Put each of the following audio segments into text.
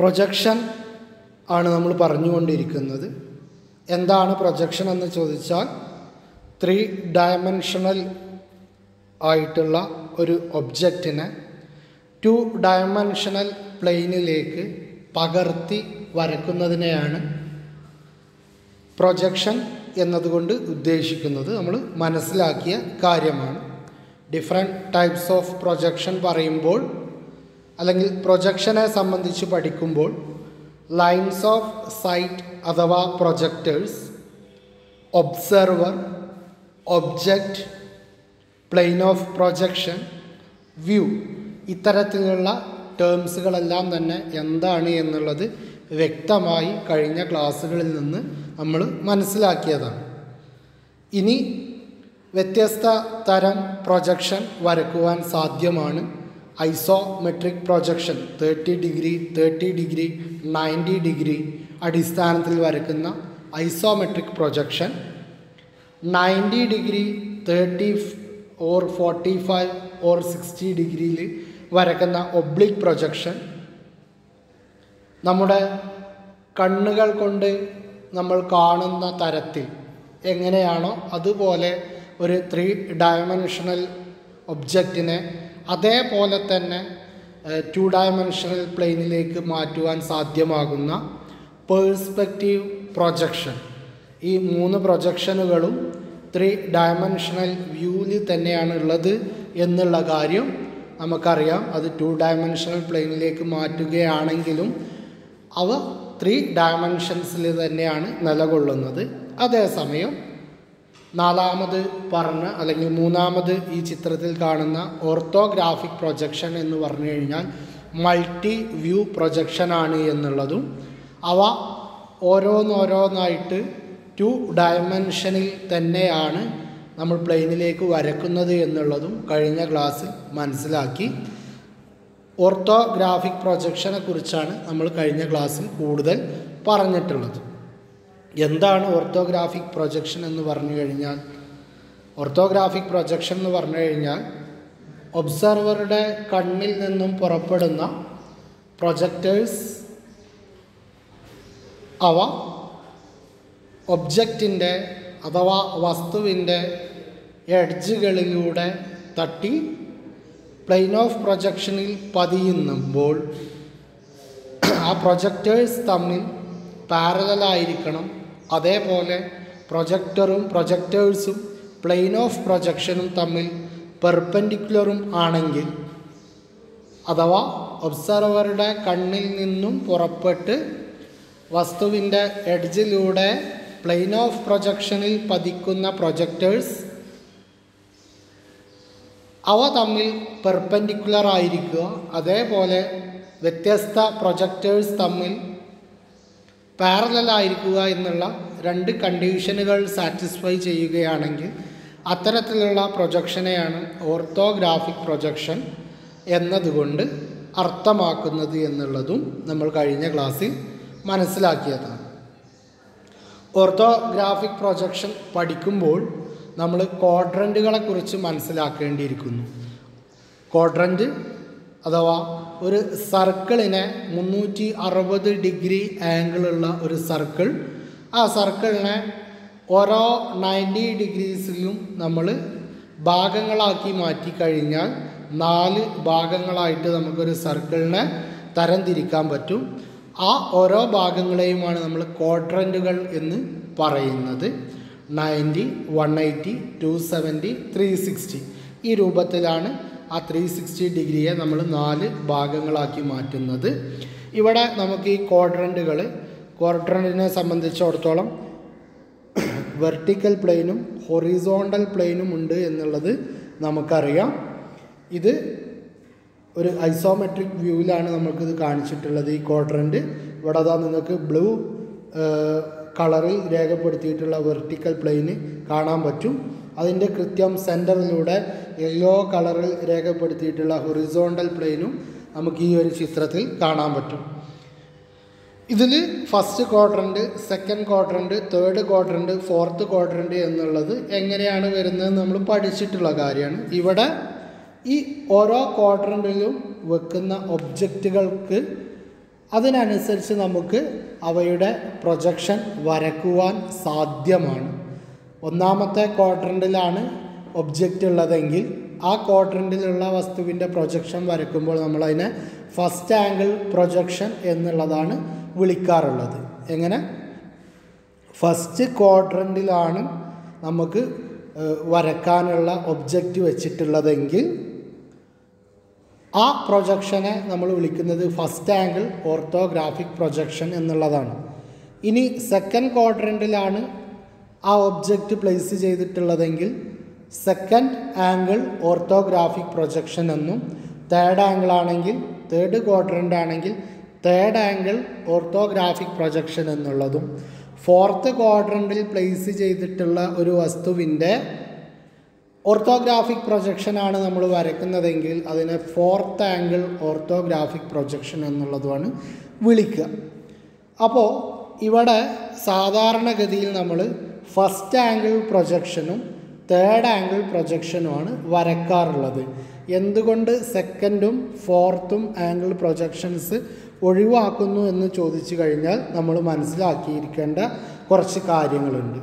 Projection ആണ് നമ്മൾ പറഞ്ഞുകൊണ്ടിരിക്കുന്നത്. എന്താണ് പ്രൊജക്ഷൻ എന്ന് ചോദിച്ചാൽ ത്രീ ഡയമെൻഷണൽ ആയിട്ടുള്ള ഒരു ഒബ്ജക്റ്റിനെ ടു ഡയമെൻഷണൽ പ്ലെയിനിലേക്ക് പകർത്തി വരക്കുന്നതിനെയാണ് പ്രൊജക്ഷൻ എന്നതുകൊണ്ട് ഉദ്ദേശിക്കുന്നത്. നമ്മൾ മനസ്സിലാക്കിയ കാര്യമാണ്. ഡിഫറെന്റ് ടൈപ്സ് ഓഫ് പ്രൊജക്ഷൻ പറയുമ്പോൾ അല്ലെങ്കിൽ പ്രൊജക്ഷനെ സംബന്ധിച്ച് പഠിക്കുമ്പോൾ ലൈൻസ് ഓഫ് സൈറ്റ് അഥവാ projectors observer object plane of projection view ഇത്തരത്തിലുള്ള ടേംസുകളെല്ലാം തന്നെ എന്താണ് എന്നുള്ളത് വ്യക്തമായി കഴിഞ്ഞ ക്ലാസ്സുകളിൽ നിന്ന് നമ്മൾ മനസ്സിലാക്കിയതാണ്. ഇനി വ്യത്യസ്ത തരം പ്രൊജക്ഷൻ വരക്കുവാൻ സാധ്യമാണ്. Isometric projection thirty degree thirty degree ninety degree അടിസ്ഥാനത്തിൽ വരക്കുന്ന isometric projection ninety degree thirty or forty five or sixty ഡിഗ്രിയിൽ വരക്കുന്ന ഒബ്ലിക് പ്രൊജക്ഷൻ നമ്മുടെ കണ്ണുകൾ കൊണ്ട് നമ്മൾ കാണുന്ന തരത്തിൽ എങ്ങനെയാണോ അതുപോലെ ഒരു ത്രീ ഡയമെൻഷണൽ ഒബ്ജക്റ്റിനെ അതേപോലെ തന്നെ ടു ഡയമെൻഷണൽ പ്ലെയിനിലേക്ക് മാറ്റുവാൻ സാധ്യമാകുന്ന പേഴ്സ്പെക്റ്റീവ് പ്രൊജക്ഷൻ ഈ മൂന്ന് പ്രൊജക്ഷനുകളും ത്രീ ഡയമെൻഷണൽ വ്യൂവിൽ തന്നെയാണ് ഉള്ളത് എന്നുള്ള കാര്യം നമുക്കറിയാം. അത് ടു ഡയമെൻഷണൽ പ്ലെയിനിലേക്ക് മാറ്റുകയാണെങ്കിലും അവ ത്രീ ഡയമെൻഷൻസിൽ തന്നെയാണ് നിലകൊള്ളുന്നത്. അതേസമയം നാലാമത് പറഞ്ഞ അല്ലെങ്കിൽ മൂന്നാമത് ഈ ചിത്രത്തിൽ കാണുന്ന ഓർത്തോഗ്രാഫിക് പ്രൊജക്ഷൻ എന്ന് പറഞ്ഞു കഴിഞ്ഞാൽ മൾട്ടി വ്യൂ പ്രൊജക്ഷനാണ് എന്നുള്ളതും അവ ഓരോന്നോരോന്നായിട്ട് ടു ഡയമെൻഷനിൽ തന്നെയാണ് നമ്മൾ പ്ലെയിനിലേക്ക് വരക്കുന്നത് എന്നുള്ളതും കഴിഞ്ഞ ക്ലാസ്സിൽ മനസ്സിലാക്കി. ഓർത്തോഗ്രാഫിക് പ്രൊജക്ഷനെ കുറിച്ചാണ് നമ്മൾ കഴിഞ്ഞ ക്ലാസ്സിൽ കൂടുതൽ പറഞ്ഞിട്ടുള്ളത്. എന്താണ് ഓർത്തോഗ്രാഫിക് പ്രൊജക്ഷൻ എന്ന് പറഞ്ഞു കഴിഞ്ഞാൽ? ഓർത്തോഗ്രാഫിക് പ്രൊജക്ഷൻ എന്ന് പറഞ്ഞു കഴിഞ്ഞാൽ ഒബ്സർവറുടെ കണ്ണിൽ നിന്നും പുറപ്പെടുന്ന പ്രൊജക്റ്റേഴ്സ് അവ ഒബ്ജക്റ്റിന്റെ അഥവാ വസ്തുവിന്റെ എഡ്ജുകളിലൂടെ തട്ടി പ്ലെയിൻ ഓഫ് പ്രൊജക്ഷനിൽ പതിയുമ്പോൾ ആ പ്രൊജക്റ്റേഴ്സ് തമ്മിൽ പാരലായിരിക്കണം അതേപോലെ പ്രൊജക്ടറും പ്രൊജക്ടേഴ്സും പ്ലെയിൻ ഓഫ് പ്രൊജക്ഷനും തമ്മിൽ പെർപ്പൻഡിക്കുലറും ആണെങ്കിൽ അഥവാ ഒബ്സർവറുടെ കണ്ണിൽ നിന്നും പുറപ്പെട്ട് വസ്തുവിന്റെ എഡ്ജിലൂടെ പ്ലെയിൻ ഓഫ് പ്രൊജക്ഷനിൽ പതിക്കുന്ന പ്രൊജക്ടേഴ്സ് അവ തമ്മിൽ പെർപ്പൻഡിക്കുലർ ആയിരിക്കുക. അതേപോലെ വ്യത്യസ്ത പ്രൊജക്ടേഴ്സ് തമ്മിൽ പാരലായിരിക്കുക എന്നുള്ള രണ്ട് കണ്ടീഷനുകൾ സാറ്റിസ്ഫൈ ചെയ്യുകയാണെങ്കിൽ അത്തരത്തിലുള്ള പ്രൊജക്ഷനെയാണ് ഓർത്തോഗ്രാഫിക് പ്രൊജക്ഷൻ എന്നതുകൊണ്ട് അർത്ഥമാക്കുന്നത് എന്നുള്ളതും നമ്മൾ കഴിഞ്ഞ ക്ലാസ്സിൽ മനസ്സിലാക്കിയതാണ്. ഓർത്തോഗ്രാഫിക് പ്രൊജക്ഷൻ പഠിക്കുമ്പോൾ നമ്മൾ ക്വാഡ്രന്റുകളെക്കുറിച്ച് മനസ്സിലാക്കേണ്ടിയിരിക്കുന്നു. ക്വാഡ്രന്റ് അഥവാ ഒരു സർക്കിളിനെ മുന്നൂറ്റി അറുപത് ഡിഗ്രി ആംഗിളുള്ള ഒരു സർക്കിൾ. ആ സർക്കിളിനെ ഓരോ നയന്റി ഡിഗ്രീസിലും നമ്മൾ ഭാഗങ്ങളാക്കി മാറ്റി കഴിഞ്ഞാൽ നാല് ഭാഗങ്ങളായിട്ട് നമുക്കൊരു സർക്കിളിനെ തരംതിരിക്കാൻ പറ്റും. ആ ഓരോ ഭാഗങ്ങളെയുമാണ് നമ്മൾ ക്വാഡ്രന്റുകൾ എന്ന് പറയുന്നത്. Ninety one eighty two seventy three sixty ഈ രൂപത്തിലാണ് ആ ത്രീ സിക്സ്റ്റി ഡിഗ്രിയെ നമ്മൾ നാല് ഭാഗങ്ങളാക്കി മാറ്റുന്നത്. ഇവിടെ നമുക്ക് ഈ ക്വാഡ്രന്റുകൾ ക്വാഡ്രന്റിനെ സംബന്ധിച്ചിടത്തോളം വെർട്ടിക്കൽ പ്ലെയിനും ഹൊറിസോണ്ടൽ പ്ലെയിനും ഉണ്ട് എന്നുള്ളത് നമുക്കറിയാം. ഇത് ഒരു ഐസോമെട്രിക് വ്യൂവിലാണ് നമുക്കിത് കാണിച്ചിട്ടുള്ളത് ഈ ക്വാഡ്രന്റ് ഇവിടെ അതാ നിങ്ങൾക്ക് ബ്ലൂ കളറിൽ രേഖപ്പെടുത്തിയിട്ടുള്ള വെർട്ടിക്കൽ പ്ലെയിന് കാണാൻ പറ്റും. അതിന്റെ കൃത്യം സെന്ററിലൂടെ യെല്ലോ കളറിൽ രേഖപ്പെടുത്തിയിട്ടുള്ള ഹൊറിസോണ്ടൽ പ്ലെയിനും നമുക്ക് ഈ ഒരു ചിത്രത്തിൽ കാണാൻ പറ്റും. ഇതിൽ first quadrant second quadrant third quadrant fourth quadrant എന്നുള്ളത് എങ്ങനെയാണ് വരുന്നത് നമ്മൾ പഠിച്ചിട്ടുള്ള കാര്യമാണ്. ഇവിടെ ഈ ഓരോ ക്വാഡ്രന്റിലും വെക്കുന്ന ഒബ്ജക്റ്റുകൾക്ക് അതിനനുസരിച്ച് നമുക്ക് അവയുടെ പ്രൊജക്ഷൻ വരക്കുവാൻ സാധ്യമാണ്. ഒന്നാമത്തെ ക്വാഡ്രന്റിലാണ് ഒബ്ജക്റ്റ് ഉള്ളതെങ്കിൽ ആ ക്വാഡ്രന്റിലുള്ള വസ്തുവിന്റെ പ്രൊജക്ഷൻ വരക്കുമ്പോൾ നമ്മളതിനെ ഫസ്റ്റ് ആംഗിൾ പ്രൊജക്ഷൻ എന്നുള്ളതാണ് വിളിക്കാറുള്ളത്. എങ്ങനെ? ഫസ്റ്റ് ക്വാഡ്രന്റിലാണ് നമുക്ക് വരക്കാനുള്ള ഒബ്ജക്റ്റ് വെച്ചിട്ടുള്ളതെങ്കിൽ ആ പ്രൊജക്ഷനെ നമ്മൾ വിളിക്കുന്നത് ഫസ്റ്റ് ആംഗിൾ ഓർത്തോഗ്രാഫിക് പ്രൊജക്ഷൻ എന്നുള്ളതാണ്. ഇനി സെക്കൻഡ് ക്വാഡ്രന്റിലാണ് ആ ഒബ്ജക്റ്റ് പ്ലേസ് ചെയ്തിട്ടുള്ളതെങ്കിൽ സെക്കൻഡ് ആംഗിൾ ഓർത്തോഗ്രാഫിക് പ്രൊജക്ഷൻ എന്നും തേർഡ് ആംഗിൾ ആണെങ്കിൽ തേർഡ് ക്വാഡ്രന്റ് ആണെങ്കിൽ തേർഡ് ആംഗിൾ ഓർത്തോഗ്രാഫിക് പ്രൊജക്ഷൻ എന്നുള്ളതും ഫോർത്ത് ക്വാഡ്രന്റിൽ പ്ലേസ് ചെയ്തിട്ടുള്ള ഒരു വസ്തുവിന്റെ ഓർത്തോഗ്രാഫിക് പ്രൊജക്ഷനാണ് നമ്മൾ വരയ്ക്കുന്നതെങ്കിൽ അതിനെ ഫോർത്ത് ആംഗിൾ ഓർത്തോഗ്രാഫിക് പ്രൊജക്ഷൻ എന്നുള്ളതുമാണ് വിളിക്കുക. അപ്പോൾ ഇവിടെ സാധാരണഗതിയിൽ നമ്മൾ ഫസ്റ്റ് ആംഗിൾ പ്രൊജക്ഷനും തേർഡ് ആംഗിൾ പ്രൊജക്ഷനുമാണ് വരക്കാറുള്ളത്. എന്തുകൊണ്ട് സെക്കൻഡും ഫോർത്തും ആംഗിൾ പ്രൊജക്ഷൻസ് ഒഴിവാക്കുന്നു എന്ന് ചോദിച്ചു കഴിഞ്ഞാൽ നമ്മൾ മനസ്സിലാക്കിയിരിക്കേണ്ട കുറച്ച് കാര്യങ്ങളുണ്ട്.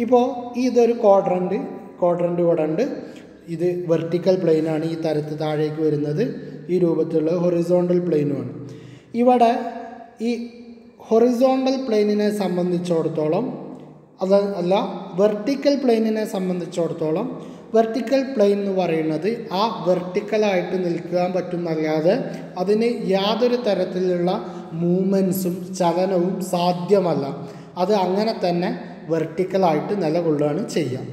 ഇപ്പോൾ ഇതൊരു ക്വാഡ്രന്റ് ക്വാഡ്രന്റ് ഇവിടെ ഉണ്ട് ഇത് വെർട്ടിക്കൽ പ്ലെയിനാണ് ഈ തരത്ത് താഴേക്ക് വരുന്നത്. ഈ രൂപത്തിലുള്ള ഹൊറിസോണ്ടൽ പ്ലെയിനുമാണ് ഇവിടെ ഈ ഹൊറിസോണ്ടൽ പ്ലെയിനിനെ സംബന്ധിച്ചിടത്തോളം അത് അല്ല വെർട്ടിക്കൽ പ്ലെയിനിനെ സംബന്ധിച്ചിടത്തോളം വെർട്ടിക്കൽ പ്ലെയിൻ എന്ന് പറയുന്നത് ആ വെർട്ടിക്കലായിട്ട് നിൽക്കാൻ പറ്റുന്നല്ലാതെ അതിന് യാതൊരു തരത്തിലുള്ള മൂമെൻസും ചലനവും സാധ്യമല്ല. അത് അങ്ങനെ തന്നെ വെർട്ടിക്കലായിട്ട് നിലകൊള്ളുകയാണ് ചെയ്യുക.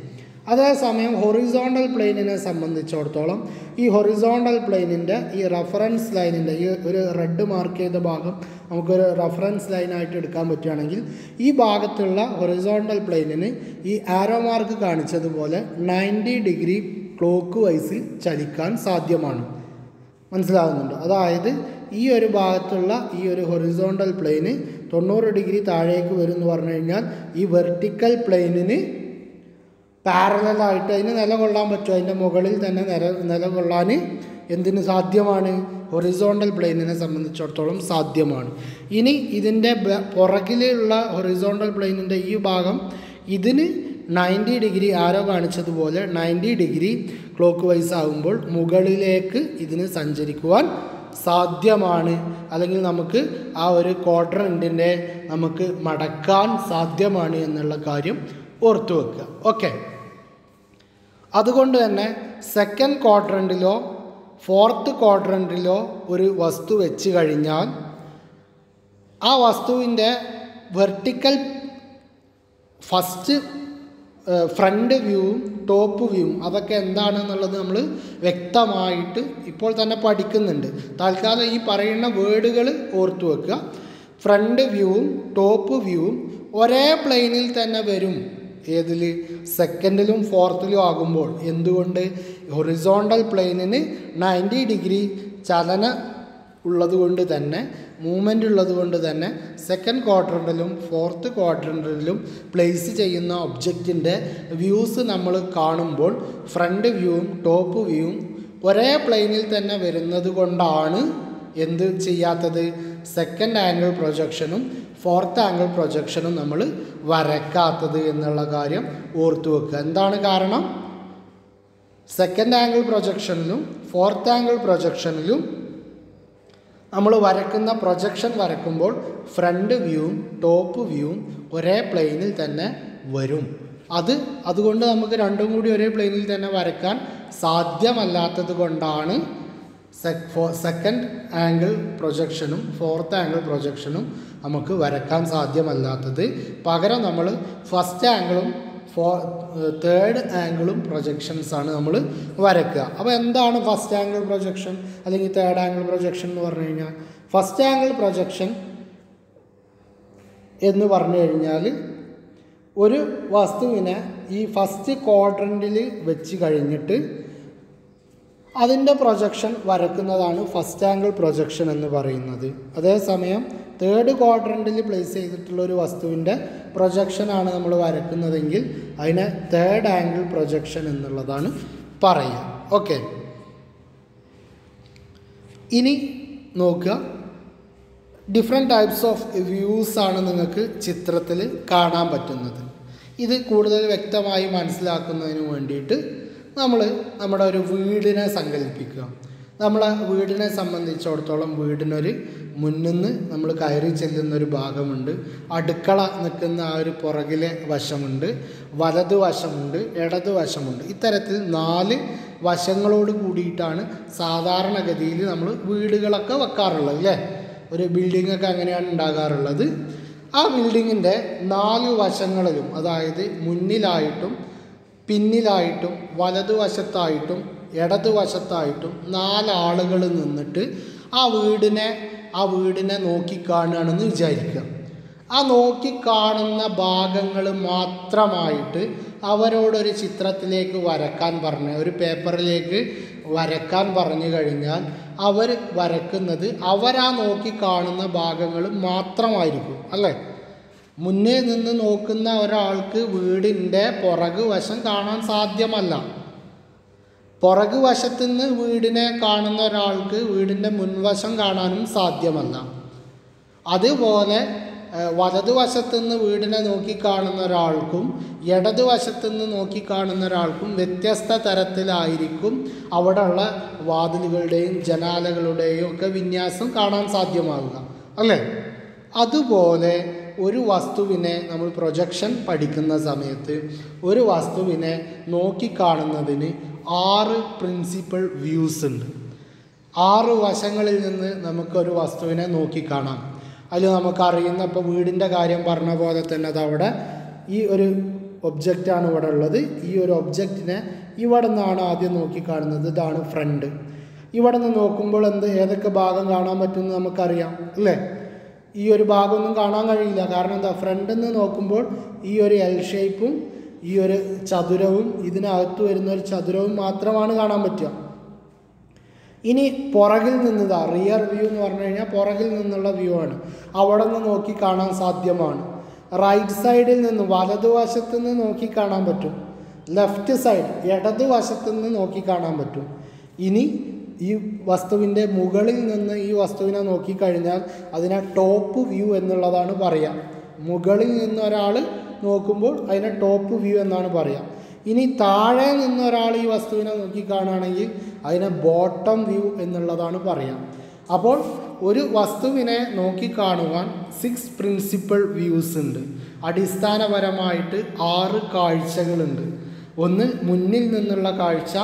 അതേസമയം ഹൊറിസോണ്ടൽ പ്ലെയിനിനെ സംബന്ധിച്ചിടത്തോളം ഈ ഹൊറിസോണ്ടൽ പ്ലെയിനിന്റെ ഈ റഫറൻസ് ലൈനിന്റെ ഈ ഒരു റെഡ് മാർക്ക് ചെയ്ത ഭാഗം നമുക്കൊരു റഫറൻസ് ലൈനായിട്ട് എടുക്കാൻ പറ്റുകയാണെങ്കിൽ ഈ ഭാഗത്തുള്ള ഹൊറിസോണ്ടൽ പ്ലെയിനിന് ഈ ആരോ മാർക്ക് കാണിച്ചതുപോലെ നയന്റി ഡിഗ്രി ക്ലോക്ക് വൈസിൽ ചലിക്കാൻ സാധ്യമാണ്. മനസ്സിലാകുന്നുണ്ട് അതായത് ഈ ഒരു ഭാഗത്തുള്ള ഈ ഒരു ഹൊറിസോണ്ടൽ പ്ലെയിന് തൊണ്ണൂറ് ഡിഗ്രി താഴേക്ക് വരും എന്ന് പറഞ്ഞു കഴിഞ്ഞാൽ ഈ വെർട്ടിക്കൽ പ്ലെയിനിന് പാരലായിട്ട് അതിന് നിലകൊള്ളാൻ പറ്റും അതിന്റെ മുകളിൽ തന്നെ നില നിലകൊള്ളാൻ എന്തിന് സാധ്യമാണ്? ഹൊറിസോണ്ടൽ പ്ലെയിനിനെ സംബന്ധിച്ചിടത്തോളം സാധ്യമാണ്. ഇനി ഇതിന്റെ പുറകിലുള്ള ഹൊറിസോണ്ടൽ പ്ലെയിനിന്റെ ഈ ഭാഗം ഇതിന് നയന്റി ഡിഗ്രി ആരോ കാണിച്ചതുപോലെ നയന്റി ഡിഗ്രി ക്ലോക്ക് വൈസ് ആകുമ്പോൾ മുകളിലേക്ക് ഇതിന് സഞ്ചരിക്കുവാൻ സാധ്യമാണ്. അല്ലെങ്കിൽ നമുക്ക് ആ ഒരു ക്വാഡ്രന്റിന്റെ നമുക്ക് മടക്കാൻ സാധ്യമാണ് എന്നുള്ള കാര്യം ഓർത്തു വെക്കുക. ഓക്കെ അതുകൊണ്ട് തന്നെ സെക്കൻഡ് ക്വാഡ്രന്റിലോ ഫോർത്ത് ക്വാഡ്രന്റിലോ ഒരു വസ്തു വെച്ച് കഴിഞ്ഞാൽ ആ വസ്തുവിന്റെ വെർട്ടിക്കൽ ഫസ്റ്റ് ഫ്രണ്ട് വ്യൂവും ടോപ്പ് വ്യൂവും അതൊക്കെ എന്താണെന്നുള്ളത് നമ്മൾ വ്യക്തമായിട്ട് ഇപ്പോൾ തന്നെ പഠിക്കുന്നുണ്ട്. തൽക്കാലം ഈ പറയുന്ന വേർഡുകൾ ഓർത്തു വെക്കുക. ഫ്രണ്ട് വ്യൂവും ടോപ്പ് വ്യൂവും ഒരേ പ്ലെയിനിൽ തന്നെ വരും. ഏതിൽ സെക്കൻഡിലും ഫോർത്തിലും ആകുമ്പോൾ എന്തുകൊണ്ട് ഹൊറിസോണ്ടൽ പ്ലെയിനിന് നയന്റി ഡിഗ്രി ചലന ഉള്ളതുകൊണ്ട് തന്നെ മൂവ്മെന്റ് ഉള്ളതുകൊണ്ട് തന്നെ സെക്കൻഡ് ക്വാർട്ടറിലും ഫോർത്ത് ക്വാർട്ടറിലും പ്ലേസ് ചെയ്യുന്ന ഒബ്ജക്റ്റിന്റെ വ്യൂസ് നമ്മൾ കാണുമ്പോൾ ഫ്രണ്ട് വ്യൂവും ടോപ്പ് വ്യൂവും ഒരേ പ്ലെയിനിൽ തന്നെ വരുന്നത് കൊണ്ടാണ് എന്ത് ചെയ്യാത്തത്? സെക്കൻഡ് ആംഗിൾ പ്രൊജക്ഷനും ഫോർത്ത് ആംഗിൾ പ്രൊജക്ഷനും നമ്മൾ വരക്കാത്തത് എന്നുള്ള കാര്യം ഓർത്തു വെക്കുക. എന്താണ് കാരണം? സെക്കൻഡ് ആംഗിൾ പ്രൊജക്ഷനിലും ഫോർത്ത് ആംഗിൾ പ്രൊജക്ഷനിലും നമ്മൾ വരക്കുന്ന പ്രൊജക്ഷൻ വരക്കുമ്പോൾ ഫ്രണ്ട് വ്യൂവും ടോപ്പ് വ്യൂവും ഒരേ പ്ലെയിനിൽ തന്നെ വരും. അത് അതുകൊണ്ട് നമുക്ക് രണ്ടും കൂടി ഒരേ പ്ലെയിനിൽ തന്നെ വരക്കാൻ സാധ്യമല്ലാത്തത് കൊണ്ടാണ് സെക്കൻഡ് ആംഗിൾ പ്രൊജക്ഷനും ഫോർത്ത് ആംഗിൾ പ്രൊജക്ഷനും നമുക്ക് വരക്കാൻ സാധ്യമല്ലാത്തത്. പകരം നമ്മൾ ഫസ്റ്റ് ആംഗിളും ഫോ തേർഡ് ആംഗിളും പ്രൊജക്ഷൻസാണ് നമ്മൾ വരക്കുക അപ്പോൾ എന്താണ് ഫസ്റ്റ് ആംഗിൾ പ്രൊജക്ഷൻ അല്ലെങ്കിൽ തേർഡ് ആംഗിൾ പ്രൊജക്ഷൻ എന്ന് പറഞ്ഞു കഴിഞ്ഞാൽ ഫസ്റ്റ് ആംഗിൾ പ്രൊജക്ഷൻ എന്ന് പറഞ്ഞു കഴിഞ്ഞാൽ ഒരു വസ്തുവിനെ ഈ ഫസ്റ്റ് ക്വാഡ്രന്റിൽ വെച്ച് കഴിഞ്ഞിട്ട് അതിന്റെ പ്രൊജക്ഷൻ വരക്കുന്നതാണ് ഫസ്റ്റ് ആംഗിൾ പ്രൊജക്ഷൻ എന്ന് പറയുന്നത്. അതേസമയം തേർഡ് ക്വാഡ്രന്റിൽ പ്ലേസ് ചെയ്തിട്ടുള്ള ഒരു വസ്തുവിന്റെ പ്രൊജക്ഷനാണ് നമ്മൾ വരക്കുന്നതെങ്കിൽ അതിനെ തേർഡ് ആംഗിൾ പ്രൊജക്ഷൻ എന്നുള്ളതാണ് പറയുക. ഓക്കെ ഇനി നോക്കുക. ഡിഫറെന്റ് ടൈപ്സ് ഓഫ് വ്യൂസ് ആണ് നിങ്ങൾക്ക് ചിത്രത്തിൽ കാണാൻ പറ്റുന്നത്. ഇത് കൂടുതൽ വ്യക്തമായി മനസ്സിലാക്കുന്നതിന് വേണ്ടിയിട്ട് നമ്മൾ നമ്മുടെ ഒരു വീടിനെ സങ്കല്പിക്കുക നമ്മളെ വീടിനെ സംബന്ധിച്ചിടത്തോളം വീടിനൊരു മുന്നിന്ന് നമ്മൾ കയറി ചെല്ലുന്ന ഒരു ഭാഗമുണ്ട്. അടുക്കള നിൽക്കുന്ന ആ ഒരു പുറകിലെ വശമുണ്ട്. വലതുവശമുണ്ട് ഇടതുവശമുണ്ട് ഇത്തരത്തിൽ നാല് വശങ്ങളോട് കൂടിയിട്ടാണ് സാധാരണഗതിയിൽ നമ്മൾ വീടുകളൊക്കെ വെക്കാറുള്ളത് അല്ലേ? ഒരു ബിൽഡിംഗ് ഒക്കെ അങ്ങനെയാണ് ഉണ്ടാകാറുള്ളത്. ആ ബിൽഡിങ്ങിന്റെ നാല് വശങ്ങളിലും അതായത് മുന്നിലായിട്ടും പിന്നിലായിട്ടും വലതുവശത്തായിട്ടും ഇടതുവശത്തായിട്ടും നാലാളുകൾ നിന്നിട്ട് ആ വീടിനെ ആ വീടിനെ നോക്കിക്കാണുകയാണെന്ന് വിചാരിക്കുക. ആ നോക്കിക്കാണുന്ന ഭാഗങ്ങൾ മാത്രമായിട്ട് അവരോടൊരു ചിത്രത്തിലേക്ക് വരക്കാൻ പറഞ്ഞ് ഒരു പേപ്പറിലേക്ക് വരക്കാൻ പറഞ്ഞു കഴിഞ്ഞാൽ അവർ വരക്കുന്നത് അവരാ നോക്കിക്കാണുന്ന ഭാഗങ്ങൾ മാത്രമായിരിക്കും അല്ലേ? മുന്നേ നിന്ന് നോക്കുന്ന ഒരാൾക്ക് വീടിന്റെ പുറകു വശം കാണാൻ സാധ്യമല്ല. പുറകു വശത്തുനിന്ന് വീടിനെ കാണുന്ന ഒരാൾക്ക് വീടിന്റെ മുൻവശം കാണാനും സാധ്യമല്ല. അതുപോലെ ഏഹ്, വലതുവശത്തുനിന്ന് വീടിനെ നോക്കിക്കാണുന്ന ഒരാൾക്കും ഇടതുവശത്തുനിന്ന് നോക്കിക്കാണുന്ന ഒരാൾക്കും വ്യത്യസ്ത തരത്തിലായിരിക്കും അവിടെയുള്ള വാതിലുകളുടെയും ജനാലകളുടെയും ഒക്കെ വിന്യാസം കാണാൻ സാധ്യമാകുക അല്ലേ? അതുപോലെ ഒരു വസ്തുവിനെ നമ്മൾ പ്രൊജക്ഷൻ പഠിക്കുന്ന സമയത്ത് ഒരു വസ്തുവിനെ നോക്കിക്കാണുന്നതിന് ആറ് പ്രിൻസിപ്പൽ വ്യൂസ് ഉണ്ട്. ആറ് വശങ്ങളിൽ നിന്ന് നമുക്കൊരു വസ്തുവിനെ നോക്കിക്കാണാം അതിൽ നമുക്കറിയുന്ന ഇപ്പോൾ വീടിന്റെ കാര്യം പറഞ്ഞ പോലെ തന്നെ അതവിടെ ഈ ഒരു ഒബ്ജക്റ്റാണ് ഇവിടെ ഉള്ളത്. ഈ ഒരു ഒബ്ജക്റ്റിനെ ഇവിടെ നിന്നാണ് ആദ്യം നോക്കിക്കാണുന്നത് ഇതാണ് ഫ്രണ്ട് ഇവിടെ നിന്ന് നോക്കുമ്പോൾ എന്ത് ഏതൊക്കെ ഭാഗം കാണാൻ പറ്റുമെന്ന് നമുക്കറിയാം അല്ലേ? ഈ ഒരു ഭാഗമൊന്നും കാണാൻ കഴിയില്ല. കാരണം എന്താ? ഫ്രണ്ടിൽ നിന്ന് നോക്കുമ്പോൾ ഈ ഒരു എൽ ഷേപ്പും ഈ ഒരു ചതുരവും ഇതിനകത്ത് വരുന്ന ഒരു ചതുരവും മാത്രമാണ് കാണാൻ പറ്റുക. ഇനി പുറകിൽ നിന്നതാ റിയർ വ്യൂ എന്ന് പറഞ്ഞു കഴിഞ്ഞാൽ പുറകിൽ നിന്നുള്ള വ്യൂ ആണ്. അവിടെ നിന്ന് നോക്കി കാണാൻ സാധ്യമാണ്. റൈറ്റ് സൈഡിൽ നിന്ന് വലതുവശത്ത് നിന്ന് നോക്കി കാണാൻ പറ്റും. ലെഫ്റ്റ് സൈഡ് ഇടതുവശത്ത് നിന്ന് നോക്കി കാണാൻ പറ്റും. ഇനി ഈ വസ്തുവിന്റെ മുകളിൽ നിന്ന് ഈ വസ്തുവിനെ നോക്കിക്കഴിഞ്ഞാൽ അതിനെ ടോപ്പ് വ്യൂ എന്നുള്ളതാണ് പറയുക മുകളിൽ നിന്ന് ഒരാൾ നോക്കുമ്പോൾ അതിനെ ടോപ്പ് വ്യൂ എന്നാണ് പറയുക ഇനി താഴെ നിന്ന് ഒരാൾ ഈ വസ്തുവിനെ നോക്കിക്കാണുകയാണെങ്കിൽ അതിനെ ബോട്ടം വ്യൂ എന്നുള്ളതാണ് പറയുക അപ്പോൾ ഒരു വസ്തുവിനെ നോക്കിക്കാണുവാൻ സിക്സ് പ്രിൻസിപ്പൽ വ്യൂസ് ഉണ്ട്. അടിസ്ഥാനപരമായിട്ട് ആറ് കാഴ്ചകളുണ്ട്. ഒന്ന് മുന്നിൽ നിന്നുള്ള കാഴ്ച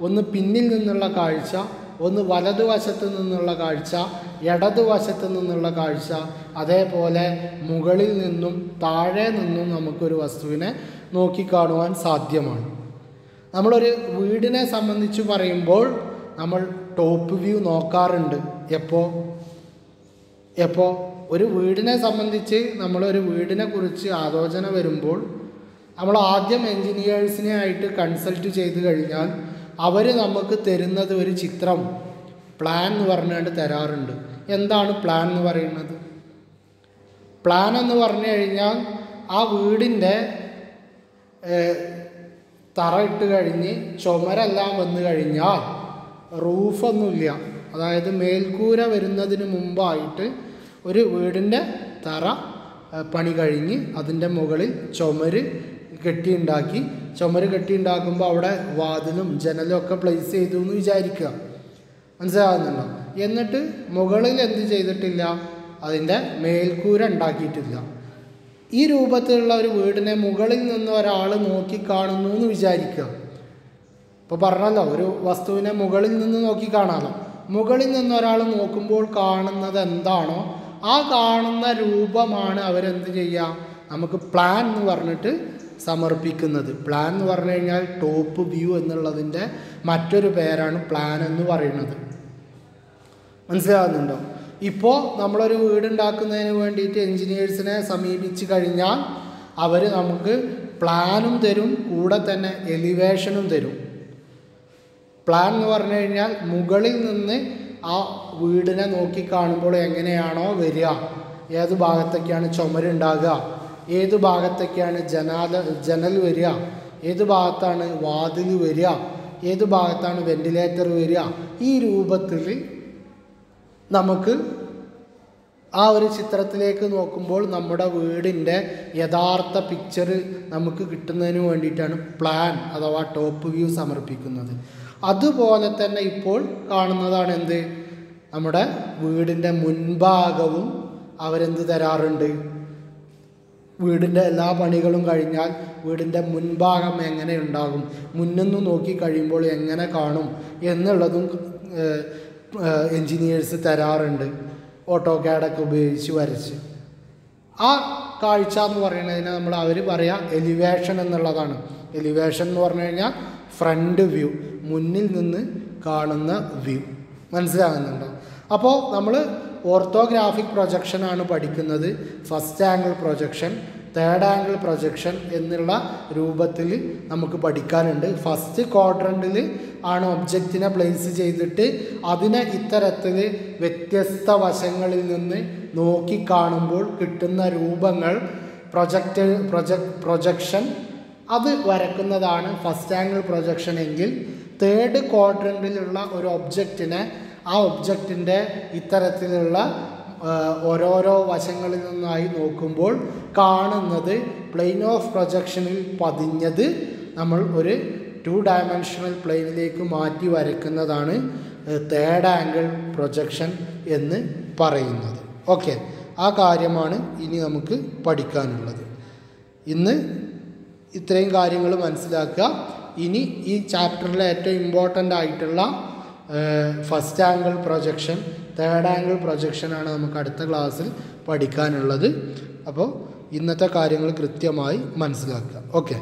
ഒന്ന് പിന്നിൽ നിന്നുള്ള കാഴ്ച ഒന്ന് വലതുവശത്ത് നിന്നുള്ള കാഴ്ച ഇടതുവശത്ത് നിന്നുള്ള കാഴ്ച അതേപോലെ മുകളിൽ നിന്നും താഴെ നിന്നും നമുക്കൊരു വസ്തുവിനെ നോക്കിക്കാണുവാൻ സാധ്യമാണ്. നമ്മളൊരു വീടിനെ സംബന്ധിച്ച് പറയുമ്പോൾ നമ്മൾ ടോപ്പ് വ്യൂ നോക്കാറുണ്ട്. എപ്പോൾ എപ്പോൾ ഒരു വീടിനെ സംബന്ധിച്ച് നമ്മളൊരു വീടിനെ കുറിച്ച് ആലോചന വരുമ്പോൾ നമ്മൾ ആദ്യം എൻജിനീയേഴ്സിനെ ആയിട്ട് കൺസൾട്ട് ചെയ്ത് കഴിഞ്ഞാൽ അവർ നമുക്ക് തരുന്നത് ഒരു ചിത്രം പ്ലാൻ എന്ന് പറഞ്ഞുകൊണ്ട് തരാറുണ്ട്. എന്താണ് പ്ലാൻ എന്ന് പറയുന്നത്? പ്ലാൻ എന്ന് പറഞ്ഞു കഴിഞ്ഞാൽ ആ വീടിന്റെ തറ ഇട്ട് കഴിഞ്ഞ് ചുമരെല്ലാം വന്നു കഴിഞ്ഞാൽ റൂഫൊന്നുമില്ല. അതായത് മേൽക്കൂര വരുന്നതിന് മുമ്പായിട്ട് ഒരു വീടിന്റെ തറ പണി കഴിഞ്ഞ് അതിന്റെ മുകളിൽ ചുമര് കെട്ടിയുണ്ടാക്കി. ചുമര് കെട്ടിയുണ്ടാക്കുമ്പോൾ അവിടെ വാതിലും ജനലും ഒക്കെ പ്ലേസ് ചെയ്തു എന്ന് വിചാരിക്കുക. മനസ്സിലാകുന്നുണ്ടോ എന്നിട്ട് മുകളിൽ എന്ത് ചെയ്തിട്ടില്ല? അതിന്റെ മേൽക്കൂര ഉണ്ടാക്കിയിട്ടില്ല. ഈ രൂപത്തിലുള്ള ഒരു വീടിനെ മുകളിൽ നിന്ന് ഒരാൾ നോക്കിക്കാണുന്നു എന്ന് വിചാരിക്കുക. ഇപ്പോൾ പറഞ്ഞല്ലോ ഒരു വസ്തുവിനെ മുകളിൽ നിന്ന് നോക്കി കാണാമല്ലോ മുകളിൽ നിന്ന് ഒരാൾ നോക്കുമ്പോൾ കാണുന്നത് എന്താണോ ആ കാണുന്ന രൂപമാണ് അവരെന്ത് ചെയ്യുക? നമുക്ക് പ്ലാൻ എന്ന് പറഞ്ഞിട്ട് സമർപ്പിക്കുന്നത്. പ്ലാൻ എന്ന് പറഞ്ഞു കഴിഞ്ഞാൽ ടോപ്പ് വ്യൂ എന്നുള്ളതിന്റെ മറ്റൊരു പേരാണ് പ്ലാൻ എന്ന് പറയുന്നത്. മനസ്സിലാകുന്നുണ്ടോ? ഇപ്പോൾ നമ്മളൊരു വീടുണ്ടാക്കുന്നതിന് വേണ്ടിയിട്ട് എൻജിനീയേഴ്സിനെ സമീപിച്ച് കഴിഞ്ഞാൽ അവർ നമുക്ക് പ്ലാനും തരും കൂടെ തന്നെ എലിവേഷനും തരും. പ്ലാൻ എന്ന് പറഞ്ഞു കഴിഞ്ഞാൽ മുകളിൽ നിന്ന് ആ വീടിനെ നോക്കി കാണുമ്പോൾ എങ്ങനെയാണോ വരിക. ഏത് ഭാഗത്തൊക്കെയാണ് ചുമരുണ്ടാകുക? ഏത് ഭാഗത്തേക്കാണ് ജനാല ജനൽ വരിക? ഏത് ഭാഗത്താണ് വാതിൽ വരിക? ഏത് ഭാഗത്താണ് വെന്റിലേറ്റർ വരിക? ഈ രൂപത്തിൽ നമുക്ക് ആ ഒരു ചിത്രത്തിലേക്ക് നോക്കുമ്പോൾ നമ്മുടെ വീടിന്റെ യഥാർത്ഥ പിക്ചർ നമുക്ക് കിട്ടുന്നതിന് വേണ്ടിയിട്ടാണ് പ്ലാൻ അഥവാ ടോപ്പ് വ്യൂ സമർപ്പിക്കുന്നത്. അതുപോലെ തന്നെ ഇപ്പോൾ കാണുന്നതാണ് എന്ത്? നമ്മുടെ വീടിന്റെ മുൻഭാഗവും അവരെന്ത് തരാറുണ്ട്? വീടിന്റെ എല്ലാ പണികളും കഴിഞ്ഞാൽ വീടിന്റെ മുൻഭാഗം എങ്ങനെ ഉണ്ടാകും? മുന്നിന്ന് നോക്കി കഴിയുമ്പോൾ എങ്ങനെ കാണും? എന്നുള്ളതും എൻജിനീയേഴ്സ് തരാറുണ്ട്. ഓട്ടോ ക്യാഡൊക്കെ ഉപയോഗിച്ച് വരച്ച്. ആ കാഴ്ച എന്ന് പറയുന്നതിന് നമ്മൾ അവർ പറയാ എലിവേഷൻ എന്നുള്ളതാണ്. എലിവേഷൻ എന്ന് പറഞ്ഞു കഴിഞ്ഞാൽ ഫ്രണ്ട് വ്യൂ മുന്നിൽ നിന്ന് കാണുന്ന വ്യൂ. മനസ്സിലാകുന്നുണ്ടോ? അപ്പോൾ നമ്മൾ ഓർത്തോഗ്രാഫിക് പ്രൊജക്ഷനാണ് പഠിക്കുന്നത്. First angle projection third angle projection എന്നുള്ള രൂപത്തിൽ നമുക്ക് പഠിക്കാനുണ്ട്. ഫസ്റ്റ് ക്വാഡ്രന്റിൽ ആണ് ഒബ്ജക്റ്റിനെ പ്ലേസ് ചെയ്തിട്ട് അതിനെ ഇത്തരത്തിൽ വ്യത്യസ്ത വശങ്ങളിൽ നിന്ന് നോക്കിക്കാണുമ്പോൾ കിട്ടുന്ന രൂപങ്ങൾ പ്രൊജക്റ്റ് പ്രൊജക് പ്രൊജക്ഷൻ അത് വരക്കുന്നതാണ് ഫസ്റ്റ് ആംഗിൾ പ്രൊജക്ഷൻ എങ്കിൽ തേർഡ് ക്വാഡ്രന്റിലുള്ള ഒരു ഒബ്ജക്റ്റിനെ ആ ഒബ്ജക്റ്റിന്റെ ഇത്തരത്തിലുള്ള ഓരോരോ വശങ്ങളിൽ നിന്നായി നോക്കുമ്പോൾ കാണുന്നത് പ്ലെയിൻ ഓഫ് പ്രൊജക്ഷനിൽ പതിഞ്ഞത് നമ്മൾ ഒരു ടു ഡയമെൻഷണൽ പ്ലെയിനിലേക്ക് മാറ്റി വരയ്ക്കുന്നതാണ് തേർഡ് ആംഗിൾ പ്രൊജക്ഷൻ എന്ന് പറയുന്നത്. ഓക്കെ ആ കാര്യമാണ് ഇനി നമുക്ക് പഠിക്കാനുള്ളത്. ഇന്ന് ഇത്രയും കാര്യങ്ങൾ മനസ്സിലാക്കുക. ഇനി ഈ ചാപ്റ്ററിലെ ഏറ്റവും ഇമ്പോർട്ടന്റ് ആയിട്ടുള്ള first angle projection third angle പ്രൊജക്ഷനാണ് നമുക്ക് അടുത്ത ക്ലാസ്സിൽ പഠിക്കാനുള്ളത്. അപ്പോൾ ഇന്നത്തെ കാര്യങ്ങൾ കൃത്യമായി മനസ്സിലാക്കുക. ഓക്കെ